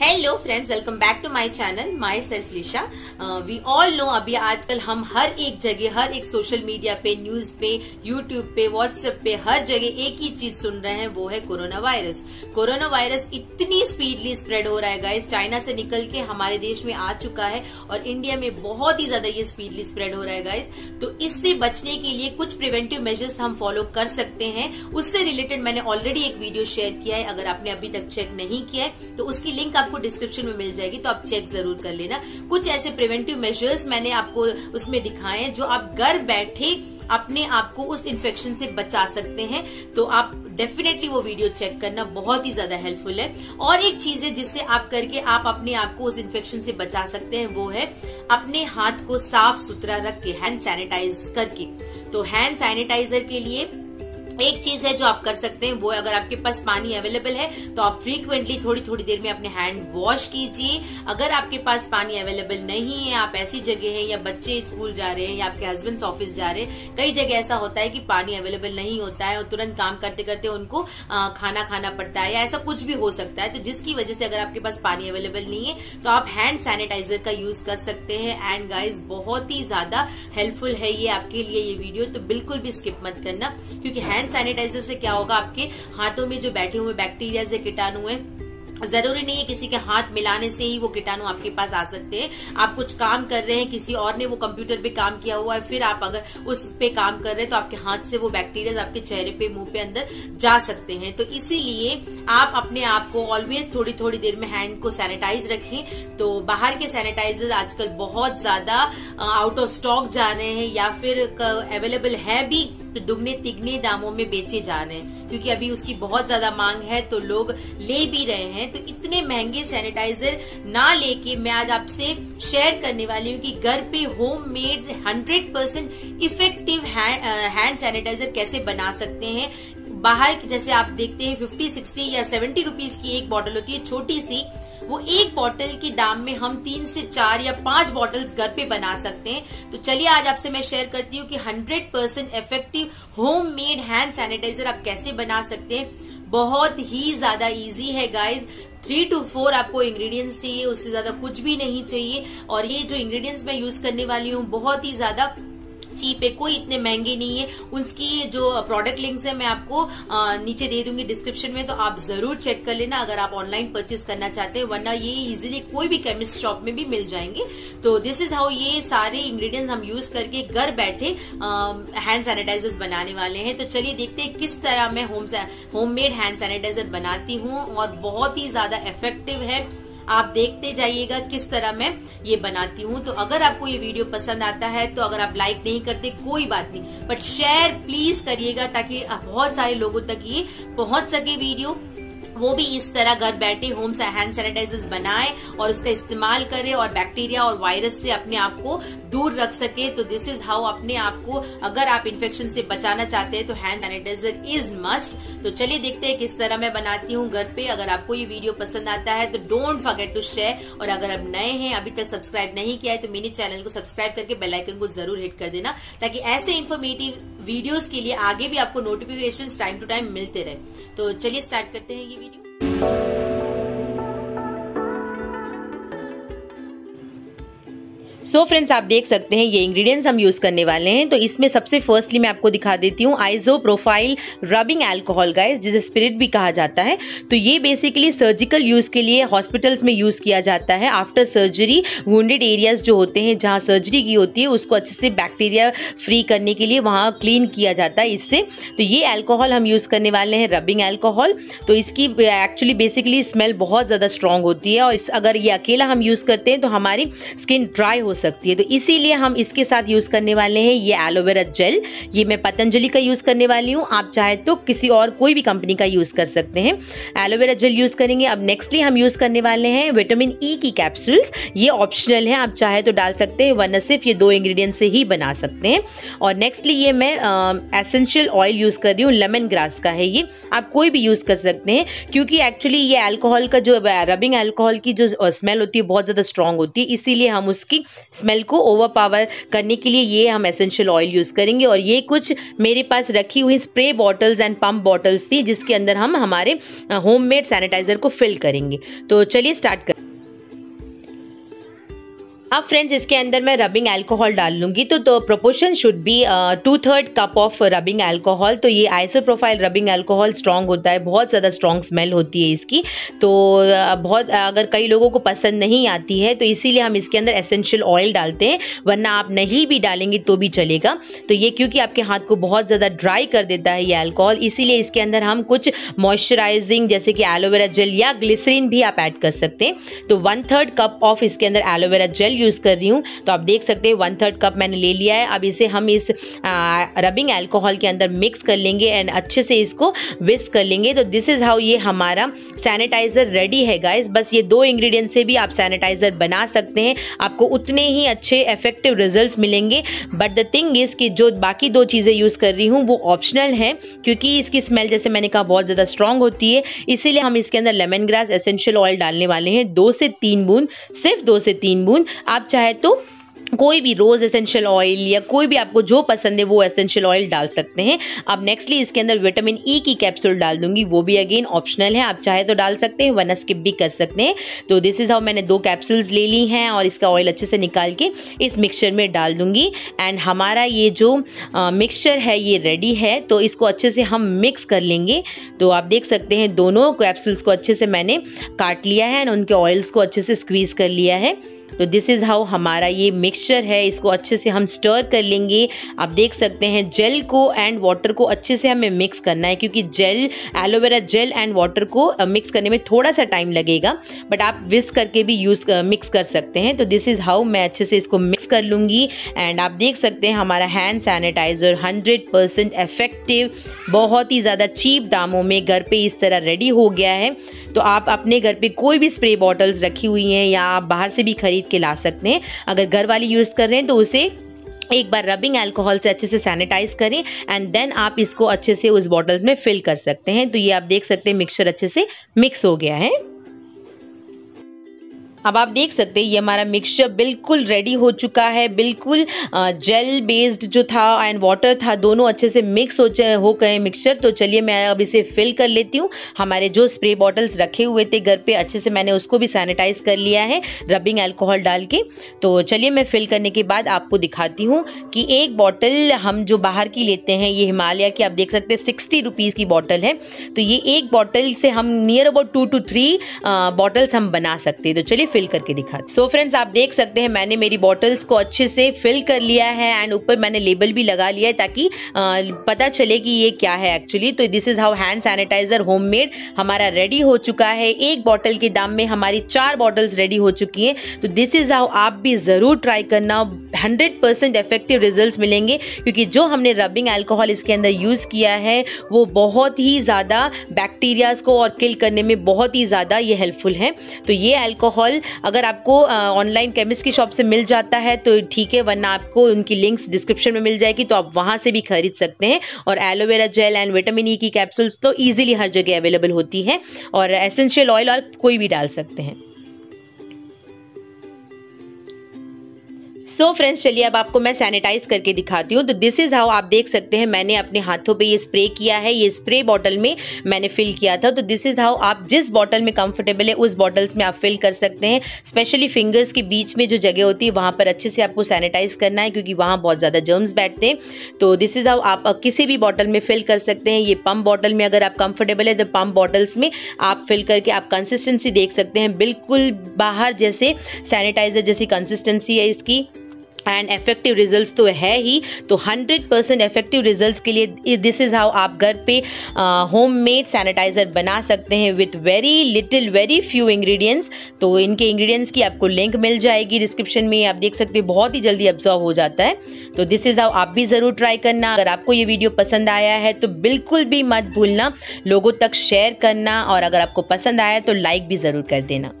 Hello friends welcome back to my channel myself Lisha we all know अभी आजकल हम हर एक जगह, हर एक सोशल मीडिया पे न्यूज़ पे यूट्यूब पे व्हाट्सएप पे, हर जगह एक ही चीज़ सुन रहे हैं, वो है कोरोना वायरस कोरोना वायरस इतनी स्पीडली स्प्रेड हो रहा है गाइस चाइना से निकल के हमारे देश में आ चुका है और इंडिया में बहुत ही ज़्यादा ये स्पीडली स्प्रेड हो रहा है गाइस तो इससे बचने के लिए कुछ प्रिवेंटिव मेजर्स हम फॉलो कर सकते हैं। उससे रिलेटेड मैंने ऑलरेडी एक वीडियो शेयर किया है, अगर आपने अभी तक चेक नहीं किया है तो उसकी लिंक आपको डिस्क्रिप्शन में मिल जाएगी तो आप चेक ज़रूर कर लेना। कुछ ऐसे प्रिवेंटिव मेजर्स मैंने आपको उसमें दिखाए जो आप घर बैठे अपने आप को उस इन्फेक्शन से बचा सकते हैं। तो आप डेफिनेटली वो वीडियो चेक करना, बहुत ही ज़्यादा हेल्पफुल है। और एक चीज़ है जिससे आप करके आप अपने आप को उस इन्फेक्शन से बचा सकते हैं, वो है अपने हाथ को साफ़ सुथरा रख के हैंड सैनिटाइज करके। तो हैंड सैनिटाइजर के लिए एक चीज़ है जो आप कर सकते हैं। वो अगर आपके पास पानी अवेलेबल है तो आप फ्रीक्वेंटली थोड़ी थोड़ी देर में अपने हैंड वॉश कीजिए। अगर आपके पास पानी अवेलेबल नहीं है, आप ऐसी जगह है या बच्चे स्कूल जा रहे हैं या आपके हस्बैंड ऑफ़िस जा रहे हैं, कई जगह ऐसा होता है कि पानी अवेलेबल नहीं होता है और तुरंत काम करते करते उनको खाना खाना पड़ता है या ऐसा कुछ भी हो सकता है। तो जिसकी वजह से अगर आपके पास पानी अवेलेबल नहीं है तो आप हैंड सैनिटाइजर का यूज़ कर सकते हैं। एंड गाइज़ बहुत ही ज़्यादा हेल्पफुल है ये आपके लिए ये वीडियो तो बिल्कुल भी स्किप मत करना, क्योंकि हैंड हैंड सैनिटाइजर से क्या होगा आपके हाथों में जो बैठे हुए बैक्टीरिया या कीटाणु है ज़रूरी नहीं है किसी के हाथ मिलाने से ही वो कीटाणु आपके पास आ सकते हैं। आप कुछ काम कर रहे हैं, किसी और ने वो कंप्यूटर पे काम किया हुआ है, फिर आप अगर उस पे काम कर रहे हैं तो आपके हाथ से वो बैक्टीरिया आपके चेहरे पे, मुँह पे अंदर जा सकते हैं। तो इसीलिए आप अपने आप को ऑलवेज थोड़ी थोड़ी देर में हैंड को सैनिटाइज रखें। तो बाहर के सैनिटाइजर आजकल बहुत ज़्यादा आउट ऑफ़ स्टॉक जा रहे हैं या फिर अवेलेबल है भी तो दुगने तिगने दामों में बेचे जा रहे हैं। क्योंकि अभी उसकी बहुत ज़्यादा मांग है तो लोग ले भी रहे हैं। तो इतने महँगे सैनिटाइजर ना लेके मैं आज आपसे शेयर करने वाली हूँ कि घर पे homemade hundred percent effective hand sanitizer कैसे बना सकते हैं। बाहर जैसे आप देखते हैं फिफ्टी सिक्सटी या सेवेंटी रुपीज़ की एक बॉटल होती है, छोटी सी। वो एक बॉटल के दाम में हम तीन से चार या पाँच बॉटल्स घर पे बना सकते हैं। तो चलिए आज आपसे मैं शेयर करती हूँ कि hundred percent effective homemade hand sanitizer आप कैसे बना सकते हैं। बहुत ही ज़्यादा इजी है गाइज़ थ्री टू फोर आपको इंग्रेडिएंट्स चाहिए, उससे ज़्यादा कुछ भी नहीं चाहिए। और ये जो इंग्रेडिएंट्स मैं यूज़ करने वाली हूँ, बहुत ही ज़्यादा चीप है कोई इतने महँगे नहीं है। उसकी जो प्रोडक्ट लिंक्स है, मैं आपको नीचे दे दूँगी डिस्क्रिप्शन में तो आप ज़रूर चेक कर लेना अगर आप ऑनलाइन परचेज करना चाहते हैं, वरना ये इजिली कोई भी केमिस्ट शॉप में भी मिल जाएँगे। तो दिस इज़ हाउ ये सारे इंग्रेडिएंट्स हम यूज़ करके घर बैठे हैंड सैनिटाइजर्स बनाने वाले हैं। तो चलिए देखते हैं किस तरह मैं होम होममेड हैंड सैनिटाइजर बनाती हूँ और बहुत ही ज़्यादा इफ़ेक्टिव है। आप देखते जाइएगा किस तरह मैं ये बनाती हूँ। तो अगर आपको ये वीडियो पसंद आता है तो अगर आप लाइक नहीं करते, कोई बात नहीं। बट शेयर प्लीज़ करिएगा ताकि बहुत सारे लोगों तक ये पहुँच सके वीडियो। वो भी इस तरह घर बैठे होम से हैंड सैनिटाइजर्स बनाए और उसका इस्तेमाल करे और बैक्टीरिया और वायरस से अपने आप को दूर रख सके। तो दिस इज़ हाउ अपने आप को अगर आप इन्फेक्शन से बचाना चाहते हैं तो हैंड सैनिटाइजर इज़ मस्ट तो चलिए देखते हैं किस तरह मैं बनाती हूँ घर पे। अगर आपको ये वीडियो पसंद आता है तो डोंट फॉरगेट टू शेयर और अगर आप नए हैं, अभी तक सब्सक्राइब नहीं किया है तो मेरे चैनल को सब्सक्राइब करके बेलाइकन को ज़रूर हिट कर देना, ताकि ऐसे इन्फॉर्मेटिव वीडियोस के लिए आगे भी आपको नोटिफिकेशन टाइम टू टाइम मिलते रहे। तो चलिए स्टार्ट करते हैं ये video Bye. So so friends आप देख सकते हैं, ये इंग्रेडिएंट्स हम यूज़ करने वाले हैं। तो इसमें सबसे फर्स्टली मैं आपको दिखा देती हूँ isopropyl rubbing alcohol guys जिसे स्पिरिट भी कहा जाता है। तो ये बेसिकली सर्जिकल यूज़ के लिए हॉस्पिटल्स में यूज़ किया जाता है। आफ्टर सर्जरी वुंडेड एरियाज़ जो होते हैं, जहाँ सर्जरी की होती है, उसको अच्छे से बैक्टीरिया फ्री करने के लिए वहाँ क्लीन किया जाता है इससे। तो ये एल्कोहल हम यूज़ करने वाले हैं रबिंग एल्कोहल तो इसकी एक्चुअली बेसिकली स्मेल बहुत ज़्यादा स्ट्रॉन्ग होती है और इस, अगर ये अकेला हम यूज़ करते हैं तो हमारी स्किन ड्राई हो सकती है। तो इसीलिए हम इसके साथ यूज़ करने वाले हैं ये एलोवेरा जेल ये मैं पतंजलि का यूज़ करने वाली हूँ। आप चाहे तो किसी और कोई भी कंपनी का यूज़ कर सकते हैं। एलोवेरा जेल यूज़ करेंगे। अब नेक्स्टली हम यूज़ करने वाले हैं विटामिन ई e की कैप्सूल्स ये ऑप्शनल है। आप चाहे तो डाल सकते हैं, वरना सिर्फ़ ये दो इंग्रेडिएंट से ही बना सकते हैं। और नेक्स्टली ये मैं एसेंशियल ऑयल यूज़ कर रही हूँ। लेमन ग्रास का है ये। आप कोई भी यूज़ कर सकते हैं। क्योंकि एक्चुअली ये अल्कोहल का जो रबिंग अल्कोहल की जो स्मेल होती है, बहुत ज़्यादा स्ट्रॉन्ग होती है। इसीलिए हम उसकी स्मेल को ओवर पावर करने के लिए ये हम एसेंशियल ऑयल यूज़ करेंगे और ये कुछ मेरे पास रखी हुई spray bottles and pump bottles थी जिसके अंदर हम हमारे होममेड सैनिटाइजर को फिल करेंगे। तो चलिए स्टार्ट कर अब फ्रेंड्स इसके अंदर मैं रबिंग अल्कोहल डाल लूँगी। तो तो proportion should be two third cup of rubbing alcohol तो ये isopropyl rubbing alcohol strong होता है। बहुत ज़्यादा स्ट्रॉन्ग स्मेल होती है इसकी। तो uh, बहुत अगर कई लोगों को पसंद नहीं आती है तो इसीलिए हम इसके अंदर एसेंशियल ऑयल डालते हैं। वरना आप नहीं भी डालेंगे तो भी चलेगा। तो ये क्योंकि आपके हाथ को बहुत ज़्यादा ड्राई कर देता है ये अल्कोहल इसीलिए इसके अंदर हम कुछ मॉइस्चराइजिंग जैसे कि एलोवेरा जेल या ग्लिसरीन भी आप ऐड कर सकते हैं। तो वन थर्ड कप ऑफ़ इसके अंदर एलोवेरा जेल यूज़ कर रही हूँ। तो आप देख सकते हैं वन थर्ड कप मैंने ले लिया है। अब इसे हम इस रबिंग अल्कोहल के अंदर मिक्स कर लेंगे एंड अच्छे से इसको विस्क कर लेंगे। तो दिस इज़ हाउ ये हमारा सैनिटाइज़र रेडी है गाइस बस ये दो इंग्रेडिएंट से भी आप सैनिटाइज़र बना सकते हैं। आपको उतने ही अच्छे इफ़ेक्टिव रिजल्ट्स मिलेंगे। बट द थिंग इज़ कि जो बाकी दो चीज़ें यूज़ कर रही हूँ, वो ऑप्शनल है, क्योंकि इसकी स्मेल जैसे मैंने कहा, बहुत ज़्यादा स्ट्रॉन्ग होती है। इसीलिए हम इसके अंदर लेमन ग्रास एसेंशियल ऑयल डालने वाले हैं। दो से तीन बूंद, सिर्फ़ दो से तीन बूंद। आप चाहे तो कोई भी रोज़ एसेंशियल ऑयल या कोई भी आपको जो पसंद है, वो एसेंशियल ऑयल डाल सकते हैं। अब नेक्स्टली इसके अंदर विटामिन ई e की कैप्सूल डाल दूँगी, वो भी अगेन ऑप्शनल है, आप चाहे तो डाल सकते हैं, वरना स्किप भी कर सकते हैं। तो दिस इज़ हाउ मैंने दो कैप्सूल्स ले ली हैं और इसका ऑयल अच्छे से निकाल के इस मिक्सचर में डाल दूँगी। एंड हमारा ये जो मिक्सचर है, ये रेडी है तो इसको अच्छे से हम मिक्स कर लेंगे। तो आप देख सकते हैं, दोनों कैप्सूल्स को अच्छे से मैंने काट लिया है एंड उनके ऑयल्स को अच्छे से स्क्वीज़ कर लिया है। तो दिस इज़ हाउ हमारा ये मिक्सचर है, इसको अच्छे से हम स्टर कर लेंगे। आप देख सकते हैं जेल को एंड वाटर को अच्छे से हमें मिक्स करना है, क्योंकि gel aloe vera gel and water को मिक्स करने में थोड़ा सा टाइम लगेगा। बट आप विस्क करके भी यूज़ मिक्स कर सकते हैं। तो दिस इज़ हाउ मैं अच्छे से इसको मिक्स कर लूँगी। एंड आप देख सकते हैं, हमारा hand sanitizer hundred percent effective बहुत ही ज़्यादा चीप दामों में घर पे इस तरह रेडी हो गया है। तो आप अपने घर पे कोई भी स्प्रे बॉटल्स रखी हुई हैं, या आप बाहर से भी खरीद के ला सकते हैं। अगर घर वाली यूज़ कर रहे हैं तो उसे एक बार रबिंग अल्कोहल से अच्छे से सैनिटाइज करें एंड देन आप इसको अच्छे से उस बॉटल्स में फिल कर सकते हैं। तो ये आप देख सकते हैं मिक्सचर अच्छे से मिक्स हो गया है। अब आप देख सकते हैं, ये हमारा मिक्सचर बिल्कुल रेडी हो चुका है, बिल्कुल जेल बेस्ड जो था एंड वाटर था, दोनों अच्छे से मिक्स हो हो गए मिक्सचर तो चलिए मैं अब इसे फिल कर लेती हूँ। हमारे जो स्प्रे बॉटल्स रखे हुए थे घर पे, अच्छे से मैंने उसको भी सैनिटाइज कर लिया है रबिंग एल्कोहल डाल के। तो चलिए मैं फिल करने के बाद आपको दिखाती हूँ कि एक बॉटल हम जो बाहर की लेते हैं, ये हिमालय की, आप देख सकते हैं सिक्सटी रुपीज़ की बॉटल है। तो ये एक बॉटल से हम near about two two three bottles हम बना सकते हैं। तो चलिए फिल करके दिखा। सो फ्रेंड्स आप देख सकते हैं, मैंने मेरी बॉटल्स को अच्छे से फिल कर लिया है एंड ऊपर मैंने लेबल भी लगा लिया है ताकि पता चले कि ये क्या है एक्चुअली तो this is how hand sanitizer homemade हमारा रेडी हो चुका है। एक बॉटल के दाम में हमारी चार बॉटल्स रेडी हो चुकी हैं। तो दिस इज़ हाउ आप भी ज़रूर ट्राई करना। हंड्रेड परसेंट इफ़ेक्टिव रिज़ल्ट मिलेंगे क्योंकि जो हमने रबिंग एल्कोहल इसके अंदर यूज़ किया है, वो बहुत ही ज़्यादा बैक्टीरियाज को और किल करने में बहुत ही ज़्यादा ये हेल्पफुल है। तो ये अगर आपको ऑनलाइन केमिस्ट की शॉप से मिल जाता है तो ठीक है, वरना आपको उनकी लिंक्स डिस्क्रिप्शन में मिल जाएगी तो आप वहाँ से भी खरीद सकते हैं। और aloe vera gel and vitamin E की कैप्सूल्स तो ईजिली हर जगह अवेलेबल होती है। और एसेंशियल ऑयल और कोई भी डाल सकते हैं। सो so फ्रेंड्स चलिए अब आपको मैं सैनिटाइज करके दिखाती हूँ। तो दिस इज़ हाउ आप देख सकते हैं, मैंने अपने हाथों पे ये स्प्रे किया है। ये स्प्रे बॉटल में मैंने फिल किया था। तो दिस इज़ हाउ आप जिस बॉटल में कंफर्टेबल है, उस बॉटल्स में आप फिल कर सकते हैं। स्पेशली फिंगर्स के बीच में जो जगह होती है, वहाँ पर अच्छे से आपको सैनिटाइज करना है, क्योंकि वहाँ बहुत ज़्यादा जर्म्स बैठते हैं। तो दिस इज़ हाउ आप किसी भी बॉटल में फिल कर सकते हैं। ये पम्प बॉटल में अगर आप कंफर्टेबल है तो पम्प बॉटल्स में आप फिल करके आप कंसिस्टेंसी देख सकते हैं। बिल्कुल बाहर जैसे सैनिटाइजर जैसी कंसिस्टेंसी है इसकी। एंड इफ़ेक्टिव रिजल्ट्स तो है ही तो 100 परसेंट इफ़ेक्टिव रिजल्ट्स के लिए दिस इज़ हाउ आप घर पे होम मेड सैनिटाइज़र बना सकते हैं with very little very few ingredients तो इनके इंग्रेडिएंट्स की आपको लिंक मिल जाएगी डिस्क्रिप्शन में, आप देख सकते हैं, बहुत ही जल्दी ऑब्जॉर्व हो जाता है. तो दिस इज़ हाउ आप भी ज़रूर ट्राई करना, अगर आपको ये वीडियो पसंद आया है तो बिल्कुल भी मत भूलना, लोगों तक शेयर करना, और अगर आपको पसंद आया तो लाइक भी ज़रूर कर देना.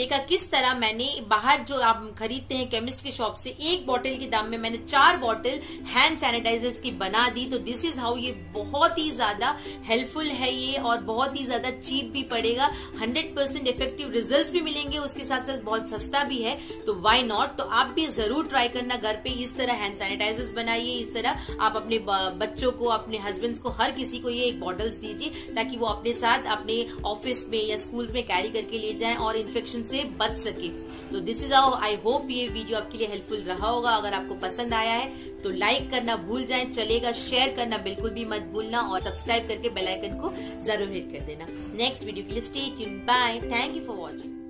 देखा किस तरह मैंने बाहर जो आप खरीदते हैं केमिस्ट के शॉप से, एक बॉटल के दाम में मैंने चार बॉटल हैंड सैनिटाइजर्स की बना दी। तो दिस इज़ हाउ ये बहुत ही ज़्यादा हेल्पफुल है ये और बहुत ही ज़्यादा चीप भी पड़ेगा। हंड्रेड परसेंट इफ़ेक्टिव रिज़ल्ट भी मिलेंगे, उसके साथ साथ बहुत सस्ता भी है। तो वाई नॉट तो आप भी ज़रूर ट्राई करना घर पे, इस तरह हैंड सैनिटाइजर्स बनाइए, इस तरह आप अपने बच्चों को, अपने हस्बैंड को, हर किसी को ये एक बॉटल्स दीजिए, ताकि वो अपने साथ अपने ऑफ़िस में या स्कूल में कैरी करके ले जाए और इन्फेक्शन से बच सके। तो दिस इज़ आउ आई होप ये वीडियो आपके लिए हेल्पफुल रहा होगा। अगर आपको पसंद आया है तो लाइक करना भूल जाए, चलेगा शेयर करना बिल्कुल भी मत भूलना और सब्सक्राइब करके बेलाइकन को ज़रूर हिट कर देना। नेक्स्ट वीडियो के लिए stay tune bye thank you for watching